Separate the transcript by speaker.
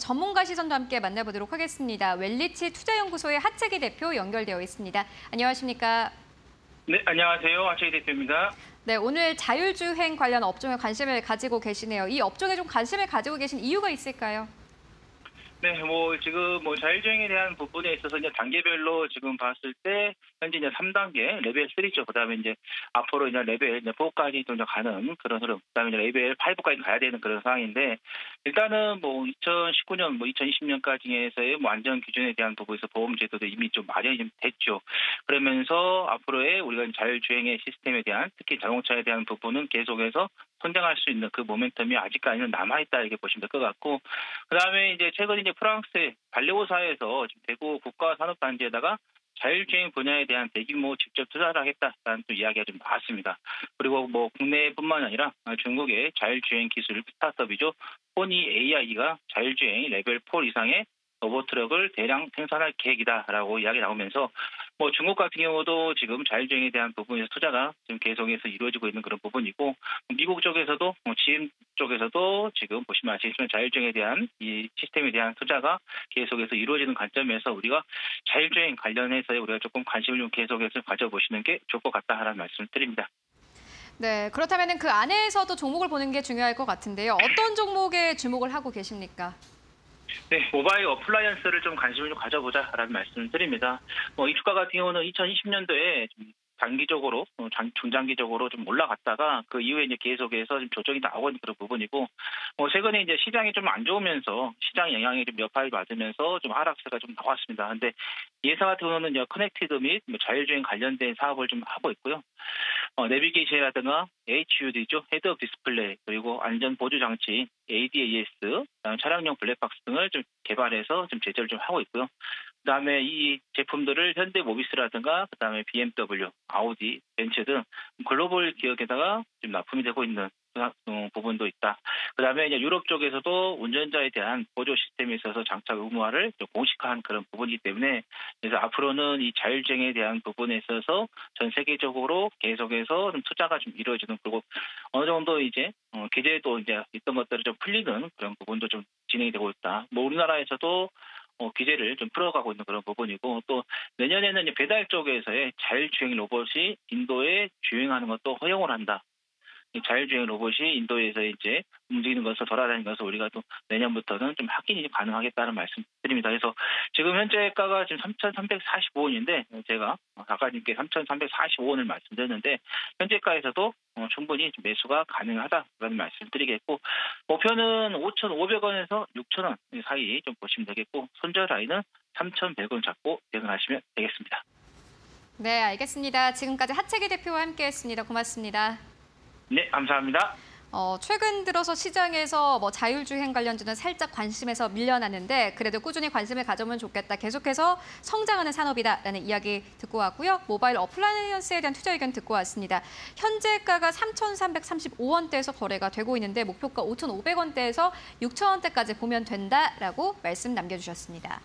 Speaker 1: 전문가 시선도 함께 만나보도록 하겠습니다. 웰리치 투자연구소의 하채기 대표 연결되어 있습니다. 안녕하십니까?
Speaker 2: 네, 안녕하세요. 하채기 대표입니다.
Speaker 1: 네, 오늘 자율주행 관련 업종에 관심을 가지고 계시네요. 이 업종에 좀 관심을 가지고 계신 이유가 있을까요?
Speaker 2: 네, 뭐 지금 뭐 자율주행에 대한 부분에 있어서 이제 단계별로 지금 봤을 때 현재 이제 3단계 레벨 3죠. 그다음에 이제 앞으로 이제 레벨 이제 4까지 좀 가는 그런 흐름. 그다음에 이제 레벨 5까지 가야 되는 그런 상황인데 일단은 뭐 2019년 뭐 2020년까지에서의 뭐 안전 기준에 대한 부분에서 보험 제도도 이미 좀 마련이 좀 됐죠. 그러면서 앞으로의 우리가 자율주행의 시스템에 대한 특히 자동차에 대한 부분은 계속해서 선정할 수 있는 그 모멘텀이 아직까지는 남아있다 이렇게 보시면 될 것 같고 그다음에 이제 최근 이제 프랑스의 발레오사에서 지금 대구 국가산업단지에다가 자율주행 분야에 대한 대규모 직접 투자를 하겠다라는 또 이야기가 좀 나왔습니다. 그리고 뭐 국내뿐만 아니라 중국의 자율주행 기술 스타트업이죠. 포니 AI가 자율주행 레벨 4 이상의 로봇 트럭을 대량 생산할 계획이다라고 이야기 나오면서 뭐 중국 같은 경우도 지금 자율주행에 대한 부분에서 투자가 지금 계속해서 이루어지고 있는 그런 부분이고 미국 쪽에서도 뭐 GM 쪽에서도 지금 보시면 아시겠지만 자율주행에 대한 이 시스템에 대한 투자가 계속해서 이루어지는 관점에서 우리가 자율주행 관련해서 우리가 조금 관심을 좀 계속해서 가져보시는 게 좋을 것 같다라는 말씀을 드립니다.
Speaker 1: 네, 그렇다면 그 안에서도 종목을 보는 게 중요할 것 같은데요. 어떤 종목에 주목을 하고 계십니까?
Speaker 2: 네, 모바일 어플라이언스를 좀 관심을 좀 가져보자라는 말씀을 드립니다. 뭐 이 주가 같은 경우는 2020년도에 단기적으로 어, 중장기적으로 좀 올라갔다가 그 이후에 이제 계속해서 좀 조정이 나오고 있는 그런 부분이고 뭐 최근에 이제 시장이 좀 안 좋으면서 시장 영향이 좀 여파를 받으면서 좀 하락세가 좀 나왔습니다. 근데 예사 같은 경우는 이제 connected 및 뭐 자율주행 관련된 사업을 좀 하고 있고요. 어, 내비게이션이라든가 HUD죠, head-up display 그리고 안전 보조 장치 ADAS, 차량용 블랙박스 등을 좀 개발해서 좀 제조를 좀 하고 있고요. 그다음에 이 제품들을 현대모비스라든가 그다음에 BMW, 아우디, 벤츠 등 글로벌 기업에다가 좀 납품이 되고 있는 어, 부분도 있다. 그다음에 이제 유럽 쪽에서도 운전자에 대한 보조 시스템에 있어서 장착 의무화를 공식화한 그런 부분이기 때문에 그래서 앞으로는 이 자율주행에 대한 부분에 있어서 전 세계적으로 계속해서 좀 투자가 좀 이루어지는 그리고 어느 정도 이제 어, 규제도 이제 있던 것들을 좀 풀리는 그런 부분도 좀 진행이 되고 있다. 뭐 우리나라에서도 어, 규제를 좀 풀어가고 있는 그런 부분이고 또 내년에는 배달 쪽에서의 자율주행 로봇이 인도에 주행하는 것도 허용을 한다. 자율주행 로봇이 인도에서 이제 움직이는 것을 돌아다니는 것을 우리가 또 내년부터는 좀 확인이 가능하겠다는 말씀드립니다. 그래서 지금 현재가가 지금 3,345원인데 제가 아까님께 3,345원을 말씀드렸는데 현재가에서도 어, 충분히 매수가 가능하다라는 말씀드리겠고 목표는 5,500원에서 6,000원 사이 좀 보시면 되겠고 손절 라인은 3,100원 잡고 대응하시면 되겠습니다.
Speaker 1: 네, 알겠습니다. 지금까지 하채기 대표와 함께했습니다. 고맙습니다.
Speaker 2: 네, 감사합니다.
Speaker 1: 어, 최근 들어서 시장에서 뭐 자율주행 관련주는 살짝 관심에서 밀려나는데 그래도 꾸준히 관심을 가지면 좋겠다. 계속해서 성장하는 산업이다라는 이야기 듣고 왔고요. 모바일 어플라이언스에 대한 투자 의견 듣고 왔습니다. 현재가가 3,335원대에서 거래가 되고 있는데 목표가 5,500원대에서 6,000원대까지 보면 된다라고 말씀 남겨주셨습니다.